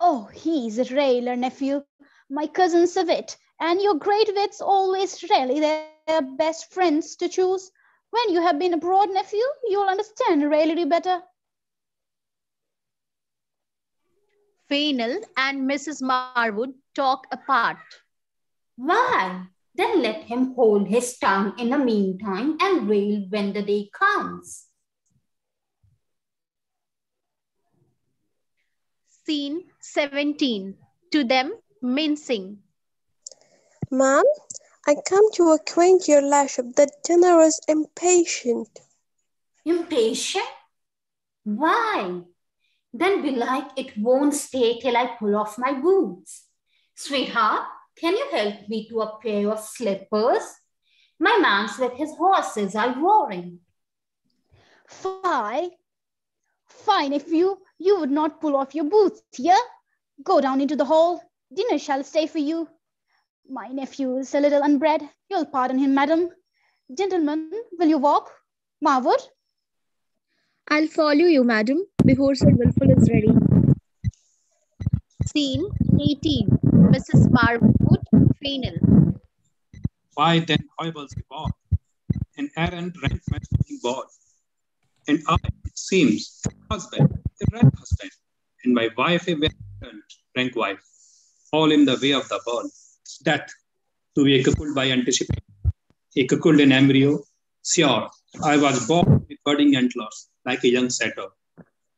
Oh, he's a railer, nephew. My cousins cousin Savit, and your great wits always rally their best friends to choose when you have been abroad, nephew, you'll understand raillery better. Fainall and Mrs. Marwood talk apart. Why? Then let him hold his tongue in the meantime and rail when the day comes. Scene 17. To them, mincing. Ma'am, I come to acquaint your lordship that dinner is impatient. Impatient? Why? then belike it won't stay till I pull off my boots. Sweetheart, can you help me to a pair of slippers? My man's with his horses are roaring. Fine. Fine, if you you would not pull off your boots, yeah? Go down into the hall. Dinner shall stay for you. My nephew is a little unbred. You'll pardon him, madam. Gentlemen, will you walk? Marwood? I'll follow you, madam, before Sir Wilful is ready. Scene 18. Mrs. Marwood Fainall. Why then Foible's he bought, an errant rent matching bought. And I, it seems, husband, a rank husband, and my wife a very rank wife, all in the way of the bird. Death to be cuckold by anticipation, a cuckold in embryo. Sure, I was born with budding antlers, like a young setter,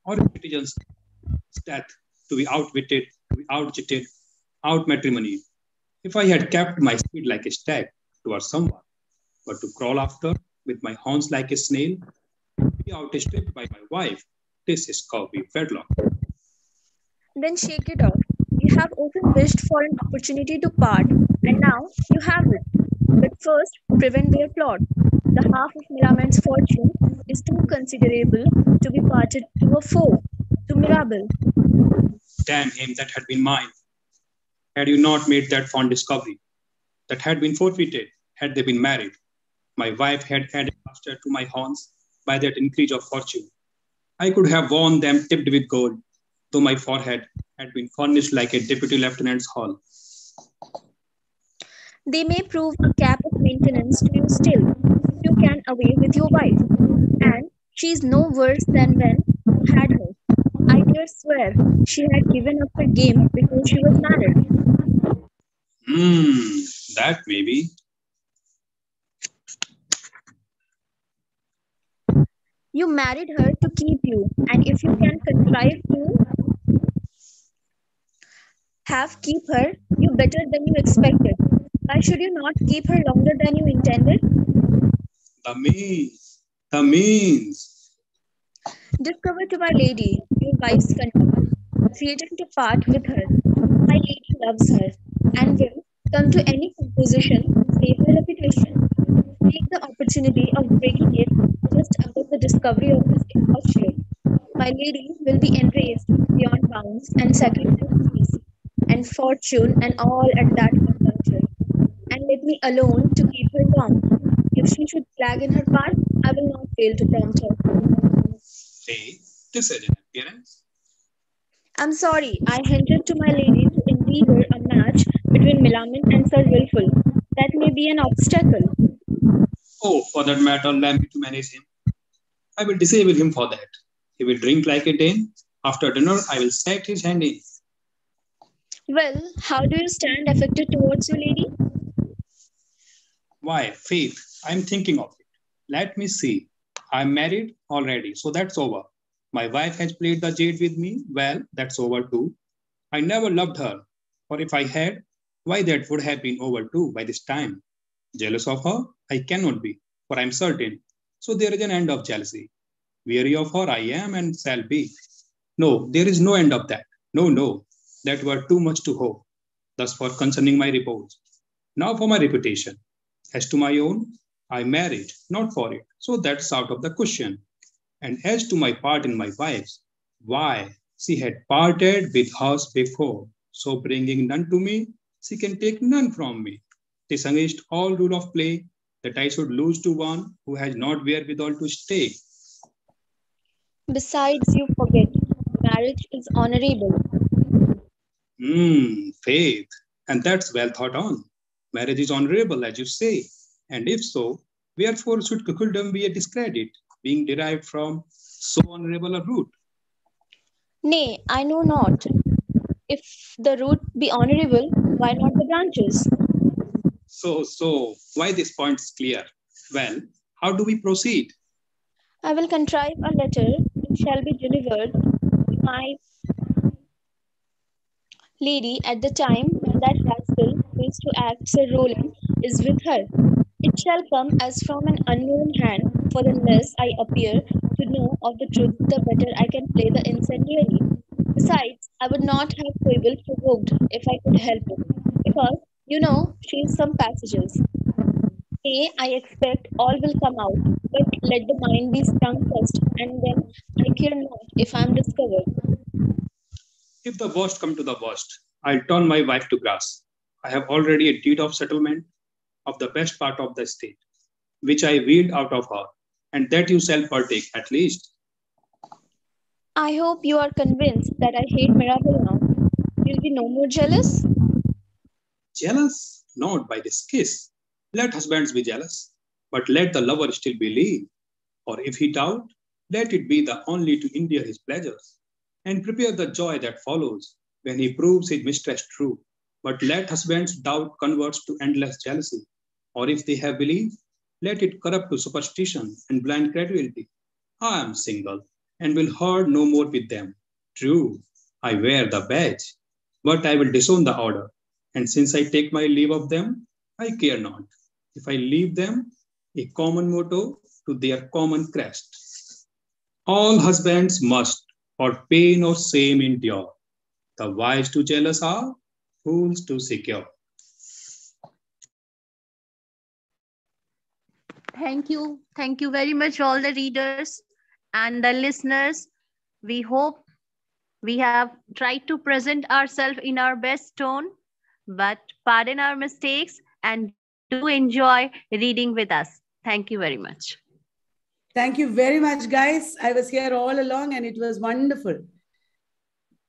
or citizen's death to be outwitted, to be out matrimony. If I had kept my speed like a stag towards someone, but to crawl after with my horns like a snail, be outstripped by my wife, this is cowby wedlock. Then shake it off. You have often wished for an opportunity to part, and now you have it. But first, prevent their plot. The half of Millamant's fortune is too considerable to be parted to a foe, to Mirabell. Damn him, that had been mine. Had you not made that fond discovery, that had been forfeited had they been married. My wife had added luster to my horns by that increase of fortune. I could have worn them tipped with gold, though my forehead had been furnished like a deputy lieutenant's hall. They may prove a cap of maintenance to you still, if you can away with your wife. And she is no worse than when you had her. I dare swear she had given up her game before she was married. Hmm, that may be. You married her to keep you, and if you can contrive to have keep her, you better than you expected. Why should you not keep her longer than you intended? The means, the means. Discover to my lady your wife's conduct, threaten to part with her. My lady loves her, and will come to any composition to save her reputation. Take the opportunity of breaking it just after the discovery of this imposture. My lady will be enraged beyond bounds and sacrifice and fortune and all at that conjuncture. And let me alone to keep her warm. If she should flag in her part, I will not fail to prompt her. Hey, this is an appearance. I'm sorry, I hinted to my lady to endeavor a match between Millamant and Sir Wilful. That may be an obstacle. Oh, for that matter, allow me to manage him. I will disable him for that. He will drink like a Dane. After dinner, I will set his hand in. Well, how do you stand affected towards your lady? Why, Faith, I'm thinking of it. Let me see. I'm married already, so that's over. My wife has played the jade with me. Well, that's over too. I never loved her, or if I had, why that would have been over too by this time. Jealous of her? I cannot be, for I'm certain. So there is an end of jealousy. Weary of her I am and shall be. No, there is no end of that. No, no, that were too much to hope. Thus for concerning my reports. Now for my reputation. As to my own, I married, not for it. So that's out of the question. And as to my part in my wife's, why, she had parted with hers before. So bringing none to me, she can take none from me. Tis against all rule of play that I should lose to one who has not wherewithal to stay. Besides, you forget, marriage is honorable. Hmm, faith. And that's well thought on. Marriage is honorable, as you say. And if so, wherefore should cuckoldom be a discredit, being derived from so honorable a root? Nay, I know not. If the root be honorable, why not the branches? So, so, why this point is clear? Well, how do we proceed? I will contrive a letter which shall be delivered to my lady at the time when that rascal who is to act Sir Rowland is with her. It shall come as from an unknown hand, for unless I appear to know of the truth, the better I can play the incendiary. Besides, I would not have Foible provoked if I could help it, because, you know, she's some passages. A, I expect all will come out, but let the mind be sprung first, and then I care not if I am discovered. If the worst come to the worst, I'll turn my wife to grass. I have already a deed of settlement of the best part of the estate, which I wheeled out of her, and that you shall partake at least. I hope you are convinced that I hate Mirabell now. You'll be no more jealous? Jealous? Not by this kiss. Let husbands be jealous, but let the lover still believe. Or if he doubt, let it be the only to endear his pleasures, and prepare the joy that follows when he proves his mistress true. But let husbands doubt converts to endless jealousy, or if they have belief, let it corrupt to superstition and blind credulity. I am single and will herd no more with them. True, I wear the badge, but I will disown the order. And since I take my leave of them, I care not. If I leave them, a common motto to their common crest. All husbands must, or pain or shame endure. The wise to jealous are, fools to secure. Thank you. Thank you very much, all the readers and the listeners. We hope we have tried to present ourselves in our best tone, but pardon our mistakes and do enjoy reading with us. Thank you very much. Thank you very much, guys. I was here all along and it was wonderful.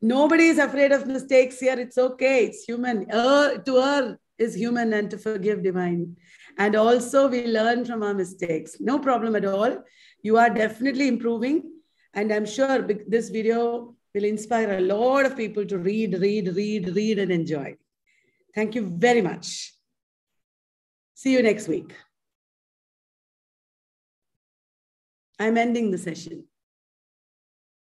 Nobody is afraid of mistakes here. It's okay. It's human. Er, to err is human and to forgive divine. And also, we learn from our mistakes. No problem at all. You are definitely improving. And I'm sure this video will inspire a lot of people to read, read, read, read, and enjoy. Thank you very much. See you next week. I'm ending the session.